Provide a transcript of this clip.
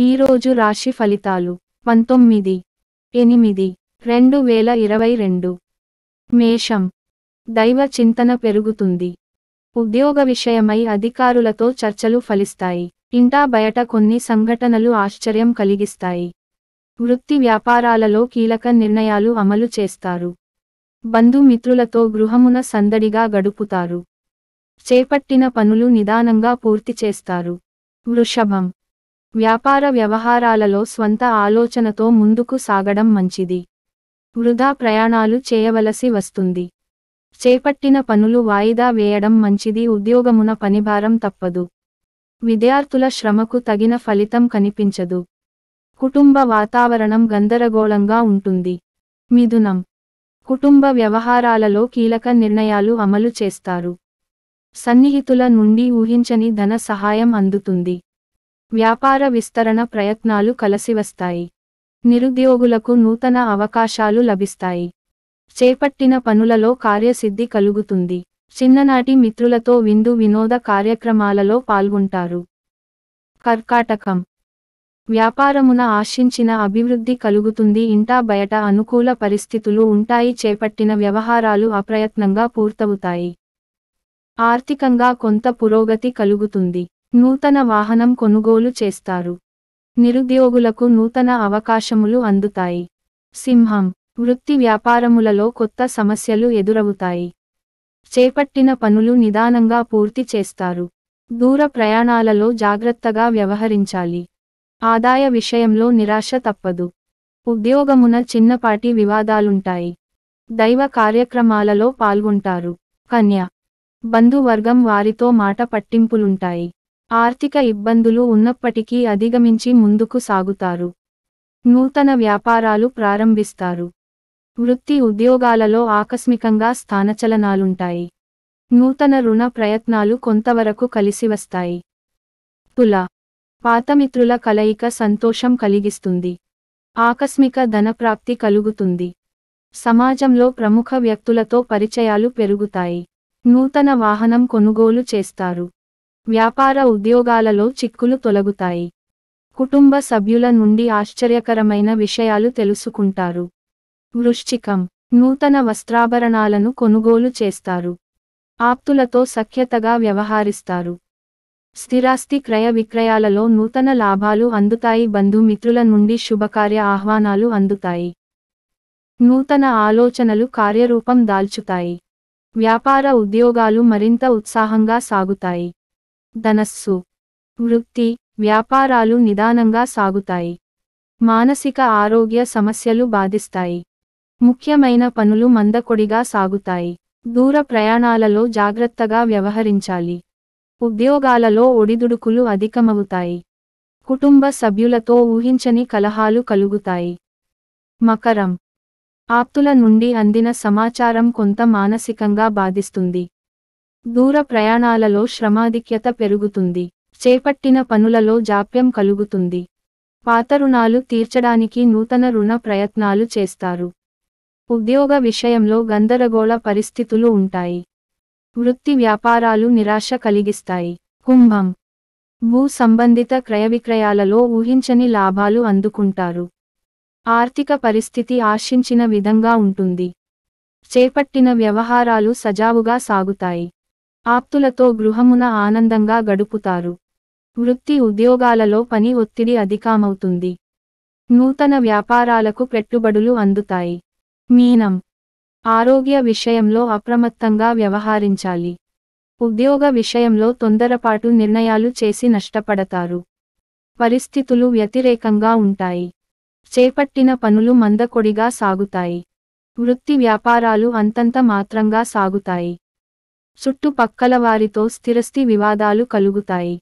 ఈరోజు రాశి ఫలితాలు పంతొమ్మిది ఎనిమిది రెండు వేల ఇరవై రెండు. మేషం. దైవ చింతన పెరుగుతుంది. ఉద్యోగ విషయమై అధికారులతో చర్చలు ఫలిస్తాయి. ఇంటా బయట కొన్ని సంఘటనలు ఆశ్చర్యం కలిగిస్తాయి. వృత్తి వ్యాపారాలలో కీలక నిర్ణయాలు అమలు చేస్తారు. బంధుమిత్రులతో గృహమున సందడిగా గడుపుతారు. చేపట్టిన పనులు నిదానంగా పూర్తి చేస్తారు. వృషభం. వ్యాపార వ్యవహారాలలో స్వంత ఆలోచనతో ముందుకు సాగడం మంచిది. వృధా ప్రయాణాలు చేయవలసి వస్తుంది. చేపట్టిన పనులు వాయిదా వేయడం మంచిది ఉద్యోగమున పనిభారం తప్పదు. విద్యార్థుల శ్రమకు తగిన ఫలితం కనిపించదు. కుటుంబ వాతావరణం గందరగోళంగా ఉంటుంది. మిథునం. కుటుంబ వ్యవహారాలలో కీలక నిర్ణయాలు అమలు చేస్తారు. సన్నిహితుల నుండి ఊహించని ధన సహాయం అందుతుంది. వ్యాపార విస్తరణ ప్రయత్నాలు కలసివస్తాయి. నిరుద్యోగులకు నూతన అవకాశాలు లభిస్తాయి. చేపట్టిన పనులలో కార్యసిద్ధి కలుగుతుంది. చిన్ననాటి మిత్రులతో విందు వినోద కార్యక్రమాలలో పాల్గొంటారు. కర్కాటకం. వ్యాపారమున ఆశించిన అభివృద్ధి కలుగుతుంది. ఇంటా బయట అనుకూల పరిస్థితులు ఉంటాయి. చేపట్టిన వ్యవహారాలు అప్రయత్నంగా పూర్తవుతాయి. ఆర్థికంగా కొంత పురోగతి కలుగుతుంది. నూతన వాహనం కొనుగోలు చేస్తారు. నిరుద్యోగులకు నూతన అవకాశములు అందుతాయి. సింహం వృత్తి వ్యాపారములలో కొత్త సమస్యలు ఎదురవుతాయి. చేపట్టిన పనులు నిదానంగా పూర్తి చేస్తారు. దూర ప్రయాణాలలో జాగ్రత్తగా వ్యవహరించాలి. ఆదాయ విషయంలో నిరాశ తప్పదు. ఉద్యోగమున చిన్నపాటి వివాదాలుంటాయి. దైవ కార్యక్రమాలలో పాల్గొంటారు. కన్య బంధువర్గం వారితో మాట పట్టింపులుంటాయి. ఆర్థిక ఇబ్బందులు ఉన్నప్పటికీ అధిగమించి ముందుకు సాగుతారు. నూతన వ్యాపారాలు ప్రారంభిస్తారు. వృత్తి ఉద్యోగాలలో ఆకస్మికంగా స్థానచలనాలుంటాయి. నూతన రుణ ప్రయత్నాలు కొంతవరకు కలిసివస్తాయి. తుల. పాతమిత్రుల కలయిక సంతోషం కలిగిస్తుంది. ఆకస్మిక ధనప్రాప్తి కలుగుతుంది. సమాజంలో ప్రముఖ వ్యక్తులతో పరిచయాలు పెరుగుతాయి. నూతన వాహనం కొనుగోలు చేస్తారు. వ్యాపార ఉద్యోగాలలో చిక్కులు తొలగుతాయి. కుటుంబ సభ్యుల నుండి ఆశ్చర్యకరమైన విషయాలు తెలుసుకుంటారు. వృశ్చికం నూతన వస్త్రాభరణాలను కొనుగోలు చేస్తారు. ఆప్తులతో సఖ్యతగా వ్యవహరిస్తారు. స్థిరాస్తి క్రయ విక్రయాలలో నూతన లాభాలు అందుతాయి బంధుమిత్రుల నుండి శుభకార్య ఆహ్వానాలు అందుతాయి. నూతన ఆలోచనలు కార్యరూపం దాల్చుతాయి. వ్యాపార ఉద్యోగాలు మరింత ఉత్సాహంగా సాగుతాయి. ధనస్సు వృత్తి వ్యాపారాలు నిదానంగా సాగుతాయి. మానసిక ఆరోగ్య సమస్యలు బాధిస్తాయి. ముఖ్యమైన పనులు మందకొడిగా సాగుతాయి. దూర ప్రయాణాలలో జాగ్రత్తగా వ్యవహరించాలి. ఉద్యోగాలలో ఒడిదుడుకులు అధికమవుతాయి. కుటుంబ సభ్యులతో ఊహించని కలహాలు కలుగుతాయి. మకరం ఆప్తుల నుండి అందిన సమాచారం కొంత మానసికంగా బాధిస్తుంది. దూర ప్రయాణాలలో శ్రమాధిక్యత పెరుగుతుంది. చేపట్టిన పనులలో జాప్యం కలుగుతుంది. పాత రుణాలు తీర్చడానికి నూతన రుణ ప్రయత్నాలు చేస్తారు. ఉద్యోగ విషయంలో గందరగోళ పరిస్థితులు ఉంటాయి. వృత్తి వ్యాపారాలు నిరాశ కలిగిస్తాయి. కుంభం. భూ సంబంధిత క్రయ విక్రయాలలో ఊహించని లాభాలు అందుకుంటారు. ఆర్థిక పరిస్థితి ఆశించిన విధంగా ఉంటుంది. చేపట్టిన వ్యవహారాలు సజావుగా సాగుతాయి. ఆప్తులతో గృహమున ఆనందంగా గడుపుతారు. వృత్తి ఉద్యోగాలలో పని ఒత్తిడి అధికమవుతుంది. నూతన వ్యాపారాలకు పెట్టుబడులు అందుతాయి. మీనం. ఆరోగ్య విషయంలో అప్రమత్తంగా వ్యవహరించాలి. ఉద్యోగ విషయంలో తొందరపాటు నిర్ణయాలు చేసి నష్టపడతారు. పరిస్థితులు వ్యతిరేకంగా ఉంటాయి. చేపట్టిన పనులు మందకొడిగా సాగుతాయి. వృత్తి వ్యాపారాలు అంతంత మాత్రంగా సాగుతాయి. చుట్టుపక్కల వారితో స్థిరస్థి వివాదాలు కలుగుతాయి.